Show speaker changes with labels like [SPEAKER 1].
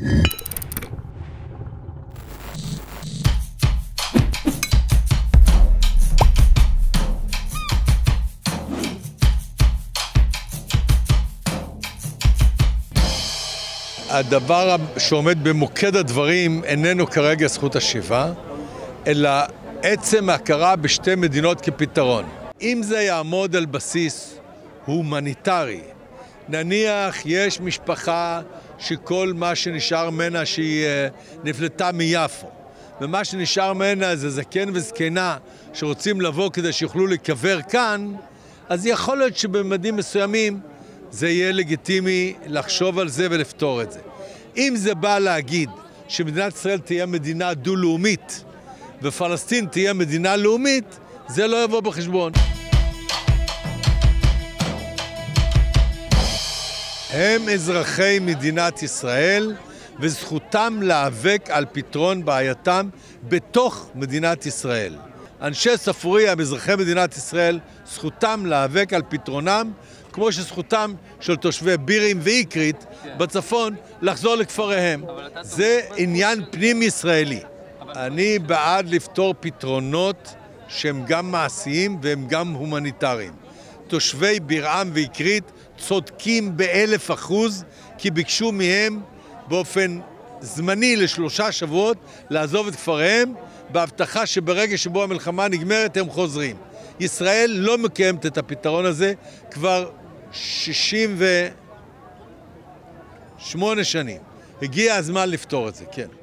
[SPEAKER 1] הדבר שעומד במוקד הדברים איננו כרגע זכות השיבה, אלא עצם ההכרה בשתי מדינות כפתרון. אם זה יעמוד על בסיס הומניטרי, נניח יש משפחה שכל מה שנשאר ממנה שהיא אה, נפלטה מיפו, ומה שנשאר ממנה זה זקן וזקנה שרוצים לבוא כדי שיוכלו להיקבר כאן, אז יכול להיות שבממדים מסוימים זה יהיה לגיטימי לחשוב על זה ולפתור את זה. אם זה בא להגיד שמדינת ישראל תהיה מדינה דו-לאומית ופלסטין תהיה מדינה לאומית, זה לא יבוא בחשבון. הם אזרחי מדינת ישראל וזכותם להיאבק על פתרון בעייתם בתוך מדינת ישראל. אנשי ספוריה הם אזרחי מדינת ישראל, זכותם להיאבק על פתרונם, כמו שזכותם של תושבי בירים ואיקרית בצפון לחזור לכפריהם. זה עניין פנים-ישראלי. אני בעד לפתור פתרונות שהם גם מעשיים והם גם הומניטריים. תושבי בירעם ואיקרית צודקים באלף אחוז, כי ביקשו מהם באופן זמני לשלושה שבועות לעזוב את כפריהם, בהבטחה שברגע שבו המלחמה נגמרת הם חוזרים. ישראל לא מקיימת את הפתרון הזה כבר 68 שנים. הגיע הזמן לפתור את זה, כן.